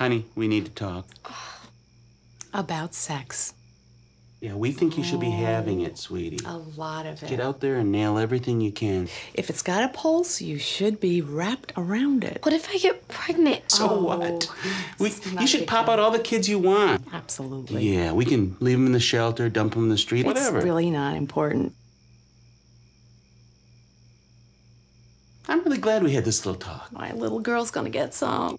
Honey, we need to talk. About sex. Yeah, we think you should be having it, sweetie. A lot of it. Get out there and nail everything you can. If it's got a pulse, you should be wrapped around it. What if I get pregnant? So Oh, what? We, you should pop out all the kids you want. Absolutely. Yeah, we can leave them in the shelter, dump them in the street, whatever. It's really not important. I'm really glad we had this little talk. My little girl's gonna get some.